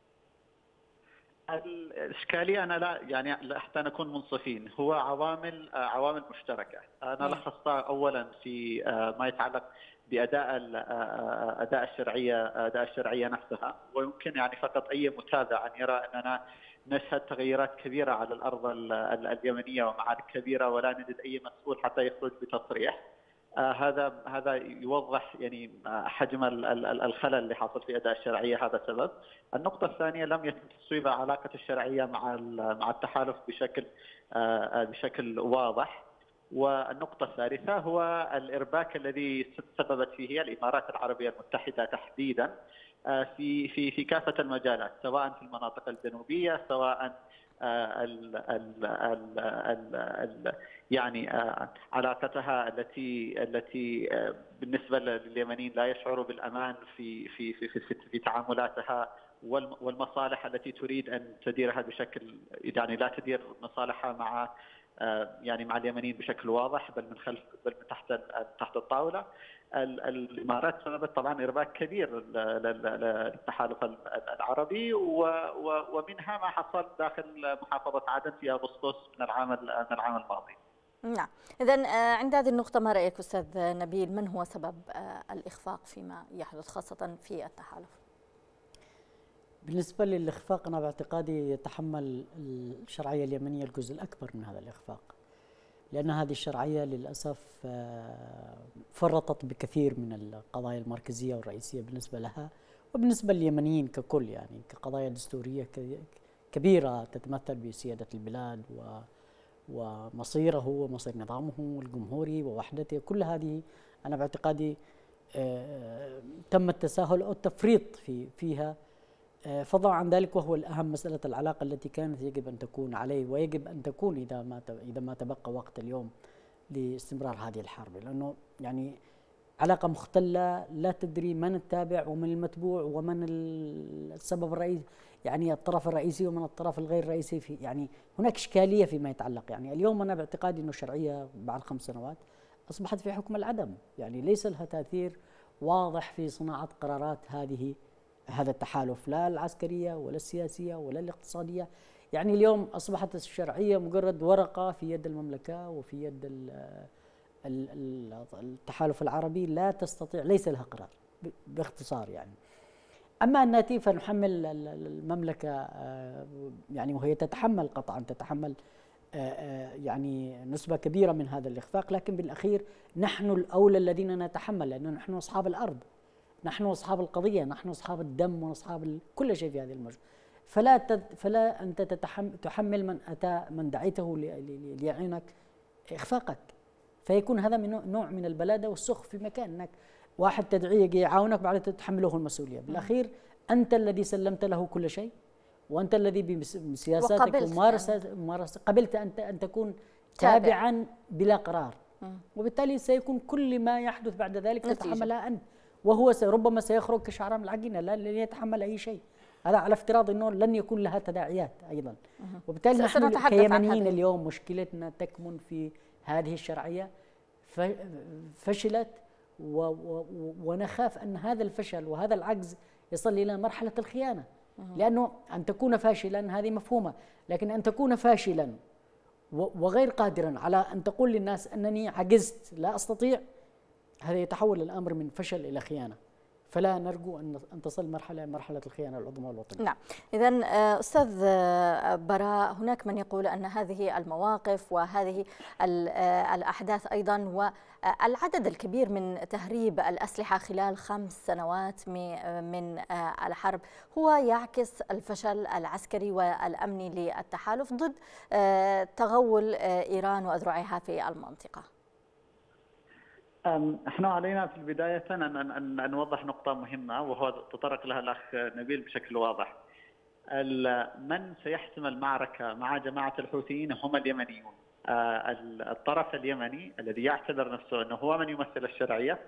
الإشكالية أنا لا يعني حتى نكون منصفين. هو عوامل آه، عوامل مشتركة. أنا لخصتها اولا في آه، ما يتعلق بأداء آه، أداء الشرعية أداء الشرعية نفسها. ويمكن يعني فقط أي متابع أن يرى أننا نشهد تغيرات كبيرة على الأرض اليمنية ومعارك كبيرة ولا نجد أي مسؤول حتى يخرج بتصريح. آه، هذا هذا يوضح يعني آه، حجم الخلل اللي حاصل في أداء الشرعية هذا سبب. النقطة الثانية لم يتم تصويب علاقة الشرعية مع مع التحالف بشكل آه، بشكل واضح. والنقطة الثالثة هو الإرباك الذي سببت فيه الإمارات العربية المتحدة تحديدا في في في كافة المجالات سواء في المناطق الجنوبية سواء ال ال ال ال ال يعني علاقتها التي التي بالنسبة لليمنيين لا يشعروا بالأمان في في في في, في تعاملاتها والمصالح التي تريد أن تديرها بشكل يعني لا تدير مصالحها مع يعني مع اليمنيين بشكل واضح بل من خلف بل من تحت تحت الطاولة الإمارات سببت طبعا إرباك كبير للتحالف العربي ومنها ما حصل داخل محافظة عدن في أغسطس من العام من العام الماضي. نعم، اذا عند هذه النقطة ما رأيك أستاذ نبيل من هو سبب الإخفاق فيما يحدث خاصة في التحالف؟ بالنسبة للإخفاق أنا باعتقادي يتحمل الشرعية اليمنية الجزء الأكبر من هذا الإخفاق. لأن هذه الشرعية للأسف آه، فرطت بكثير من القضايا المركزية والرئيسية بالنسبة لها وبالنسبة لليمنيين ككل يعني كقضايا دستورية كبيرة تتمثل بسيادة البلاد و ومصيره ومصير نظامه الجمهوري ووحدته. كل هذه أنا باعتقادي آه، تم التساهل أو التفريط في فيها آه، فضلا عن ذلك وهو الأهم مسألة العلاقة التي كانت يجب أن تكون عليه ويجب أن تكون إذا ما إذا ما تبقى وقت اليوم لاستمرار هذه الحرب. لأنه يعني علاقة مختلة لا تدري من التابع ومن المتبوع ومن السبب الرئيسي يعني الطرف الرئيسي ومن الطرف الغير رئيسي في يعني هناك إشكالية فيما يتعلق. يعني اليوم أنا باعتقادي أنه الشرعية بعد خمس سنوات أصبحت في حكم العدم. يعني ليس لها تأثير واضح في صناعة قرارات هذه هذا التحالف لا العسكرية ولا السياسية ولا الاقتصادية. يعني اليوم أصبحت الشرعية مجرد ورقة في يد المملكة وفي يد التحالف العربي لا تستطيع ليس لها قرار باختصار يعني. أما الناتي فنحمل المملكة آه، يعني وهي تتحمل قطعا تتحمل آه، آه، يعني نسبة كبيرة من هذا الإخفاق لكن بالأخير نحن الأولى الذين نتحمل لأنه نحن أصحاب الأرض. نحن أصحاب القضية نحن أصحاب الدم وأصحاب كل شيء في هذه المجموعة. فلا تد فلا أنت تتحمل تحمل من أتى من دعيته ليعينك إخفاقك. فيكون هذا من نوع من البلادة والسخف في مكان أنك واحد تدعيه يعاونك بعد تتحمله المسؤولية. بالأخير أنت الذي سلمت له كل شيء وأنت الذي بسياساتك وممارسة قبلت أن أن تكون تابعا بلا قرار. وبالتالي سيكون كل ما يحدث بعد ذلك تتحملها أنت. وهو ربما سيخرج كشعرة من العجينة لن يتحمل أي شيء. هذا على افتراض إنه لن يكون لها تداعيات أيضا. وبالتالي نحن كيمنيين اليوم مشكلتنا تكمن في هذه الشرعية. فشلت و و ونخاف أن هذا الفشل وهذا العجز يصل إلى مرحلة الخيانة. لأنه أن تكون فاشلا هذه مفهومة لكن أن تكون فاشلا وغير قادرا على أن تقول للناس أنني عجزت لا أستطيع هذا يتحول الأمر من فشل إلى خيانة فلا نرجو أن أن تصل مرحله مرحلة الخيانة العظمى والوطنية. نعم، اذا آه، أستاذ آه، براء هناك من يقول أن هذه المواقف وهذه آه، الأحداث أيضا والعدد الكبير من تهريب الأسلحة خلال خمس سنوات من الحرب هو يعكس الفشل العسكري والأمني للتحالف ضد تغول إيران واذرعها في المنطقة. إحنا علينا في البداية ان ان ان نوضح نقطة مهمة وهو تطرق لها الأخ نبيل بشكل واضح. من سيحسم المعركة مع جماعة الحوثيين هم اليمنيون. الطرف اليمني الذي يعتبر نفسه أنه هو من يمثل الشرعية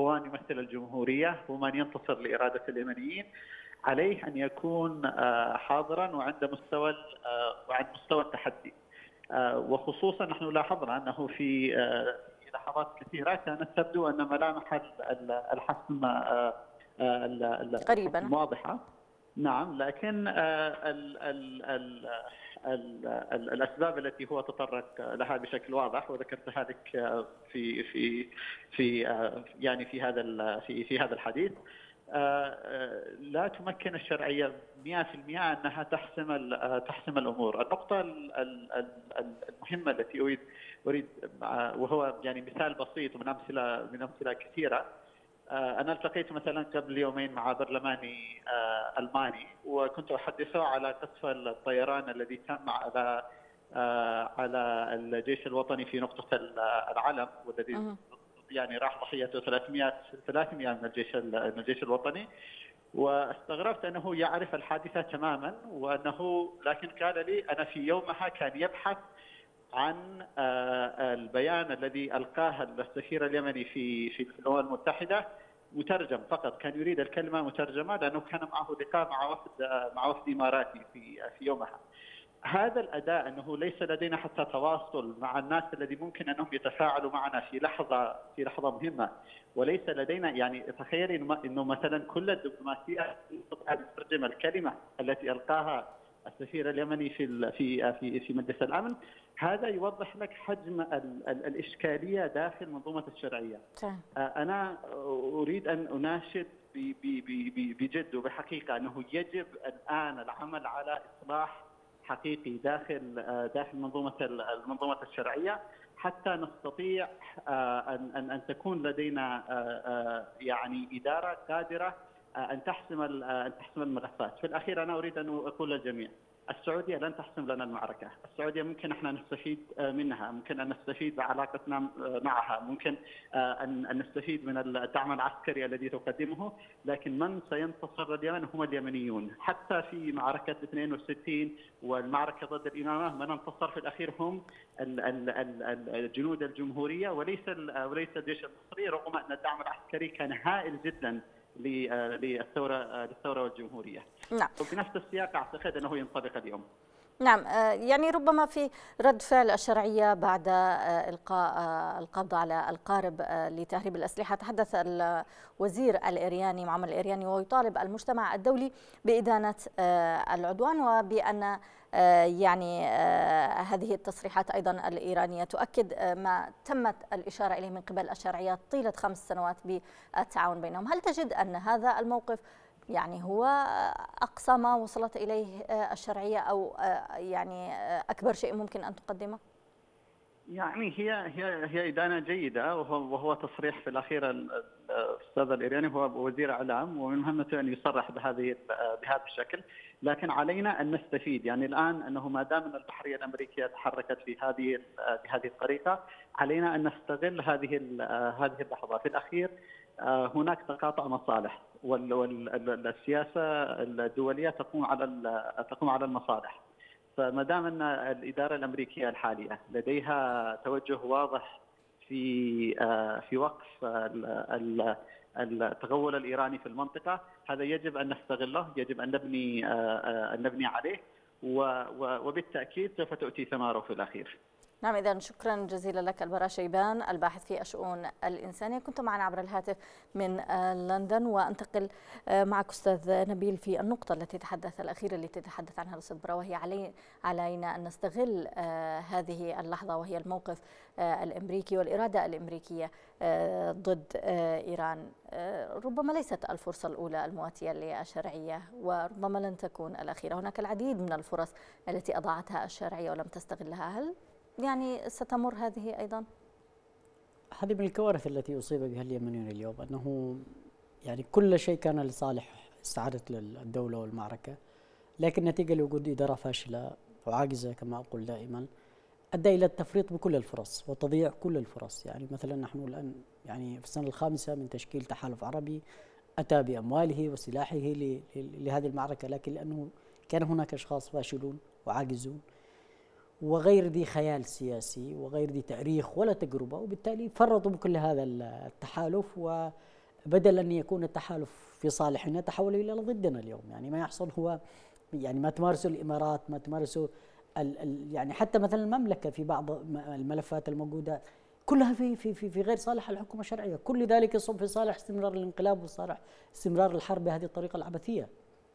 هو من يمثل الجمهورية هو من ينتصر لإرادة اليمنيين عليه أن يكون حاضرا وعند مستوى وعند مستوى التحدي. وخصوصا نحن لاحظنا أنه في لحظات كثيرة كانت تبدو أن ملامح الحسم آه، آه، قريبا. واضحة. نعم لكن آه، ال ال ال ال ال الأسباب التي هو تطرق لها بشكل واضح وذكرتها لك في في في يعني في هذا في في هذا الحديث. لا تمكن الشرعية 100% أنها تحسم تحسم الأمور، النقطة المهمة التي اريد أريد وهو يعني مثال بسيط من امثله من أمثلة كثيرة. آه، أنا التقيت مثلا قبل يومين مع برلماني آه، ألماني وكنت احدثه على قصف الطيران الذي تم على آه، على الجيش الوطني في نقطة العلم والذي يعني راح ضحيته 300 300 من الجيش من الجيش الوطني واستغربت أنه يعرف الحادثة تماما وأنه لكن قال لي أنا في يومها كان يبحث عن آه، البيان الذي ألقاه السفير اليمني في في الامم المتحدة مترجم فقط كان يريد الكلمة مترجمة لأنه كان معه لقاء مع وفد مع وفد إماراتي في في يومها. هذا الأداء أنه ليس لدينا حتى تواصل مع الناس الذي ممكن أنهم يتفاعلوا معنا في لحظة في لحظة مهمة. وليس لدينا يعني تخيل إنه مثلا كل الدبلوماسية تترجم الكلمة التي ألقاها السفير اليمني في في في في مجلس الأمن. هذا يوضح لك حجم الإشكالية داخل منظومة الشرعية. أنا أريد أن أناشد بجد وبحقيقة أنه يجب الآن العمل على إصلاح حقيقي داخل داخل منظومة المنظومة الشرعية. حتى نستطيع أن أن أن تكون لدينا يعني إدارة قادرة أن تحسم أن تحسم الملفات، في الأخير أنا أريد أن أقول للجميع السعودية لن تحسم لنا المعركة، السعودية ممكن إحنا نستفيد منها، ممكن أن نستفيد بعلاقتنا معها، ممكن أن نستفيد من الدعم العسكري الذي تقدمه، لكن من سينتصر اليمن هم اليمنيون، حتى في معركة 62 والمعركة ضد الإمامة من انتصر في الأخير هم الجنود الجمهورية. وليس وليس الجيش المصري رغم أن الدعم العسكري كان هائل جدا. للثورة للثورة والجمهورية. نعم. وبنفس السياق أعتقد أنه ينطبق اليوم. نعم آه، يعني ربما في رد فعل الشرعية بعد آه، إلقاء آه، القبض على القارب لتهريب الأسلحة. تحدث الوزير الإيراني معمر الإيراني ويطالب المجتمع الدولي بإدانة العدوان وبأن يعني هذه التصريحات أيضا الإيرانية تؤكد ما تمت الإشارة إليه من قبل الشرعية طيلة خمس سنوات بالتعاون بينهم. هل تجد أن هذا الموقف يعني هو أقصى ما وصلت إليه الشرعية أو يعني أكبر شيء ممكن أن تقدمه؟ يعني هي هي هي إدانة جيدة وهو وهو تصريح في الأخير الأستاذ الإيراني هو وزير إعلام ومن مهمته أن يصرح بهذه بهذا الشكل. لكن علينا أن نستفيد. يعني الآن أنه ما دام أن البحرية الأمريكية تحركت في هذه بهذه الطريقة علينا أن نستغل هذه هذه اللحظة. في الأخير هناك تقاطع مصالح. والسياسة الدولية تقوم على تقوم على المصالح. فما دام أن الإدارة الأمريكية الحالية لديها توجه واضح في آه، في وقف التغول الإيراني في المنطقة هذا يجب أن نستغله يجب أن نبني آه، آه، أن نبني عليه وبالتأكيد سوف تؤتي ثماره في الأخير. نعم إذا شكرا جزيلا لك البراء شيبان الباحث في الشؤون الإنسانية. كنت معنا عبر الهاتف من آه، لندن وأنتقل آه، معك أستاذ نبيل في النقطة التي تحدث الأخيرة التي تتحدث عنها الأستاذ براء وهي علي علينا أن نستغل آه، هذه اللحظة وهي الموقف الأمريكي والإرادة الأمريكية ضد إيران. ربما ليست الفرصة الأولى المواتية للشرعية وربما لن تكون الأخيرة. هناك العديد من الفرص التي أضاعتها الشرعية ولم تستغلها. هل يعني ستمر هذه أيضا؟ هذه من الكوارث التي أصيب بها اليمنيون اليوم أنه يعني كل شيء كان لصالح استعادة الدولة والمعركة لكن نتيجة لوجود إدارة فاشلة وعاجزة كما أقول دائما أدى إلى التفريط بكل الفرص وتضييع كل الفرص يعني مثلا نحن الآن يعني في السنة الخامسة من تشكيل تحالف عربي أتى بأمواله وسلاحه لهذه المعركة لكن لأنه كان هناك أشخاص فاشلون وعاجزون وغير ذي خيال سياسي وغير ذي تاريخ ولا تجربة وبالتالي فرطوا بكل هذا التحالف وبدل أن يكون التحالف في صالحنا تحول إلى ضدنا اليوم. يعني ما يحصل هو يعني ما تمارسه الإمارات ما تمارسه ال ال يعني حتى مثلا المملكة في بعض الملفات الموجودة كلها في في في, في غير صالح الحكومة الشرعية. كل ذلك يصب في صالح استمرار الانقلاب وصالح استمرار الحرب بهذه الطريقة العبثية.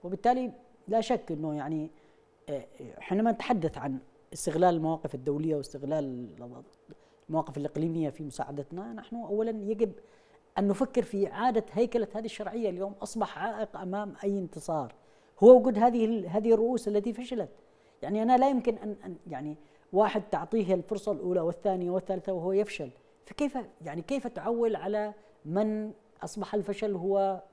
وبالتالي لا شك أنه يعني آه، حينما نتحدث عن استغلال المواقف الدولية واستغلال المواقف الإقليمية في مساعدتنا نحن اولا يجب أن نفكر في إعادة هيكلة هذه الشرعية. اليوم أصبح عائق أمام أي انتصار. هو وجود هذه هذه الرؤوس التي فشلت. يعني أنا لا يمكن أن, أن يعني واحد تعطيه الفرصة الأولى والثانية والثالثة وهو يفشل. فكيف يعني كيف تعول على من أصبح الفشل؟ هو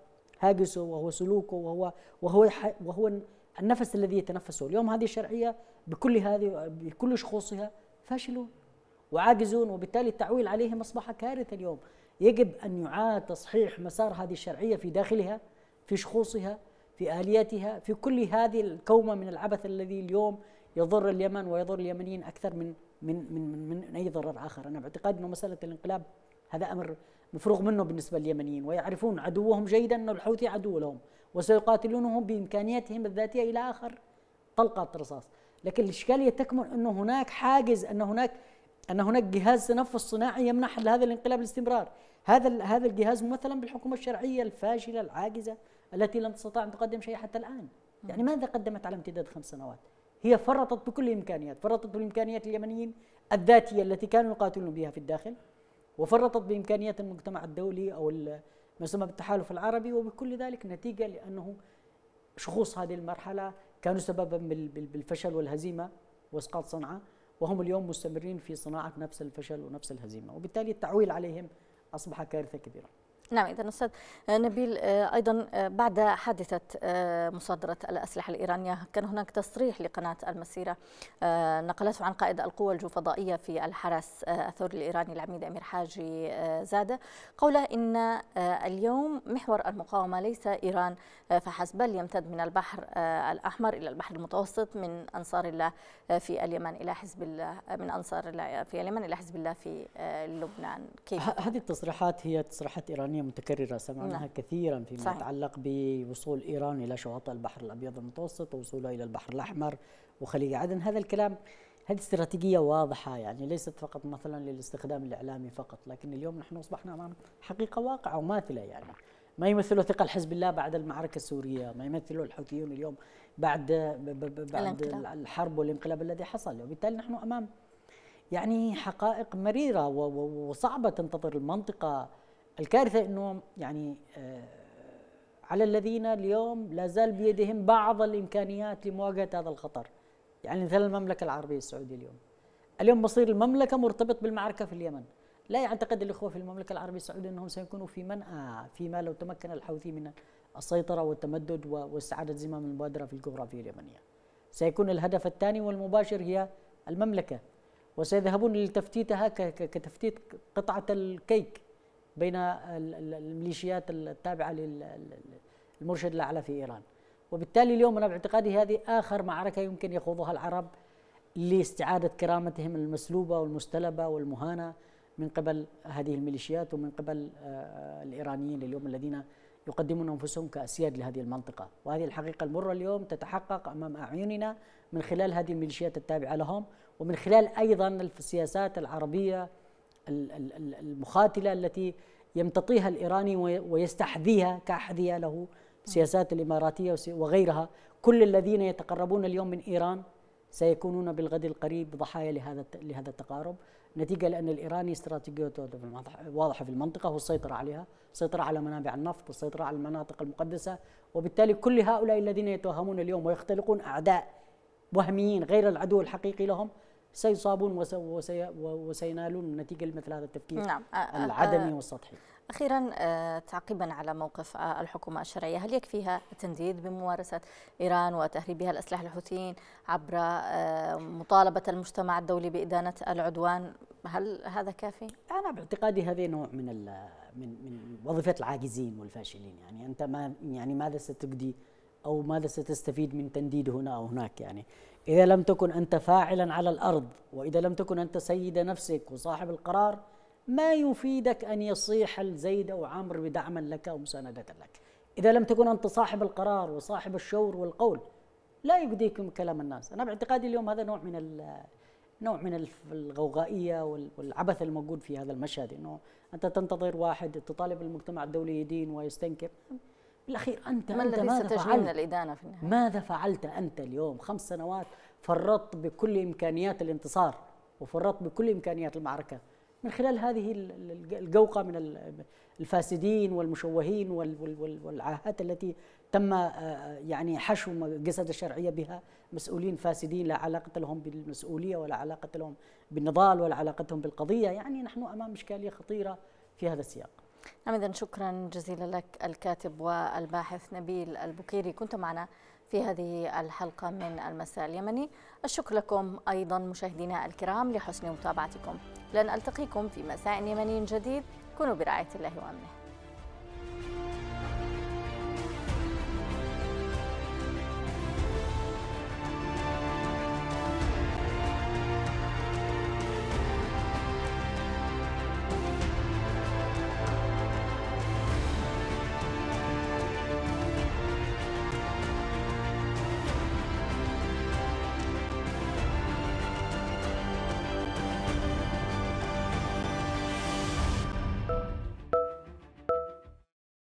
هاجسه وهو سلوكه وهو وهو وهو النفس الذي يتنفسه. اليوم هذه الشرعية بكل هذه بكل شخوصها فاشلون وعاجزون وبالتالي التعويل عليهم اصبح كارثة اليوم. يجب أن يعاد تصحيح مسار هذه الشرعية في داخلها في شخوصها في آلياتها في كل هذه الكومة من العبث الذي اليوم يضر اليمن ويضر اليمنيين أكثر من من من من, أي ضرر آخر. أنا باعتقاد أنه مسألة الانقلاب هذا أمر مفروغ منه بالنسبة لليمنيين ويعرفون عدوهم جيدا أن الحوثي عدو لهم. وسيقاتلونهم بإمكانياتهم الذاتية إلى آخر. طلقة رصاص لكن الإشكالية تكمن أنه هناك حاجز أن هناك أن هناك جهاز تنفس صناعي يمنح لهذا الانقلاب الاستمرار. هذا هذا الجهاز مثلا بالحكومة الشرعية الفاشلة العاجزة التي لم تستطع أن تقدم شيء حتى الآن. يعني ماذا قدمت على امتداد خمس سنوات؟ هي فرطت بكل الإمكانيات. فرطت بالإمكانيات اليمنيين الذاتية التي كانوا يقاتلون بها في الداخل وفرطت بإمكانيات المجتمع الدولي أو ما يسمى بالتحالف العربي وبكل ذلك نتيجة لأنه شخوص هذه المرحلة كانوا سببا بالفشل والهزيمة وإسقاط صنعاء وهم اليوم مستمرين في صناعة نفس الفشل ونفس الهزيمة وبالتالي التعويل عليهم أصبح كارثة كبيرة. نعم إذا أستاذ نبيل آه، أيضا آه، بعد حادثة آه، مصادرة الأسلحة الإيرانية كان هناك تصريح لقناة المسيرة نقلته عن قائد القوى الجوفضائية في الحرس الثوري الإيراني العميد أمير حاجي زادة قوله إن اليوم محور المقاومة ليس إيران فحسب بل يمتد من البحر الأحمر إلى البحر المتوسط من أنصار الله في اليمن إلى حزب الله من أنصار الله في اليمن إلى حزب الله في لبنان. كيف؟ هذه التصريحات هي تصريحات إيرانية؟ إيرانية متكررة سمعناها نعم. كثيرا فيما صحيح. يتعلق بوصول إيران إلى شواطئ البحر الأبيض المتوسط ووصولها إلى البحر الأحمر وخليج عدن. هذا الكلام هذه استراتيجية واضحة يعني ليست فقط مثلا للاستخدام الإعلامي فقط لكن اليوم نحن أصبحنا أمام حقيقة واقعة وماثلة يعني. ما يمثله ثقل حزب الله بعد المعركة السورية؟ ما يمثله الحوثيون اليوم بعد بعد الحرب والانقلاب الذي حصل؟ وبالتالي نحن أمام يعني حقائق مريرة وصعبة تنتظر المنطقة الكارثة أنه يعني آه، على الذين اليوم لا زال بيدهم بعض الإمكانيات لمواجهة هذا الخطر. يعني مثل المملكة العربية السعودية اليوم. اليوم مصير المملكة مرتبط بالمعركة في اليمن. لا يعتقد الإخوة في المملكة العربية السعودية أنهم سيكونوا في منأى فيما لو تمكن الحوثي من السيطرة والتمدد واستعادة زمام المبادرة في الجغرافيا اليمنية. سيكون الهدف الثاني والمباشر هي المملكة. وسيذهبون لتفتيتها كتفتيت قطعة الكيك. بين الميليشيات التابعة للمرشد الأعلى في إيران. وبالتالي اليوم أنا باعتقادي هذه آخر معركة يمكن يخوضها العرب لاستعادة كرامتهم المسلوبة والمستلبة والمهانة من قبل هذه الميليشيات ومن قبل آه، الإيرانيين اليوم الذين يقدمون أنفسهم كأسياد لهذه المنطقة. وهذه الحقيقة المرة اليوم تتحقق أمام أعيننا من خلال هذه الميليشيات التابعة لهم ومن خلال أيضا السياسات العربية المخاتلة التي يمتطيها الإيراني ويستحذيها كأحذية له سياسات الإماراتية وغيرها. كل الذين يتقربون اليوم من إيران سيكونون بالغد القريب ضحايا لهذا لهذا التقارب. نتيجة لأن الإيراني استراتيجيته واضحة في المنطقة هو السيطرة عليها. السيطرة على منابع النفط السيطرة على المناطق المقدسة. وبالتالي كل هؤلاء الذين يتوهمون اليوم ويختلقون أعداء وهميين غير العدو الحقيقي لهم سيصابون وسينالون نتيجة مثل هذا التفكير نعم. العدمي والسطحي أخيرا تعقيبا على موقف الحكومة الشرعية هل يكفيها التنديد بممارسة إيران وتهريبها الأسلحة الحوثيين عبر مطالبة المجتمع الدولي بإدانة العدوان هل هذا كافي؟ أنا باعتقادي هذه نوع من من من وظيفة العاجزين والفاشلين يعني أنت ما يعني ماذا ستجدي أو ماذا ستستفيد من تنديد هنا أو هناك يعني إذا لم تكن أنت فاعلا على الأرض وإذا لم تكن أنت سيد نفسك وصاحب القرار ما يفيدك أن يصيح الزيد أو عمرو بدعما لك أو مساندة لك. إذا لم تكن أنت صاحب القرار وصاحب الشور والقول لا يجديكم كلام الناس. أنا باعتقادي اليوم هذا نوع من نوع من الغوغائية والعبث الموجود في هذا المشهد إنه أنت تنتظر واحد تطالب المجتمع الدولي يدين ويستنكر. بالأخير أنت ما أنت ماذا فعلت؟ الإدانة في النهاية؟ ماذا فعلت أنت اليوم؟ خمس سنوات فرطت بكل إمكانيات الانتصار وفرطت بكل إمكانيات المعركة. من خلال هذه الجوقة من الفاسدين والمشوهين والعاهات التي تم يعني حشو جسد الشرعيه بها مسؤولين فاسدين لا علاقة لهم بالمسؤولية ولا علاقة لهم بالنضال ولا علاقتهم بالقضية. يعني نحن أمام إشكالية خطيرة في هذا السياق. نعم إذا شكرا جزيلا لك الكاتب والباحث نبيل البكيري. كنت معنا في هذه الحلقة من المساء اليمني. الشكر لكم أيضا مشاهدينا الكرام لحسن متابعتكم. لن ألتقيكم في مساء يمني جديد. كونوا برعاية الله وأمنه.